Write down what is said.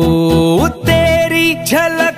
ओ तेरी झलक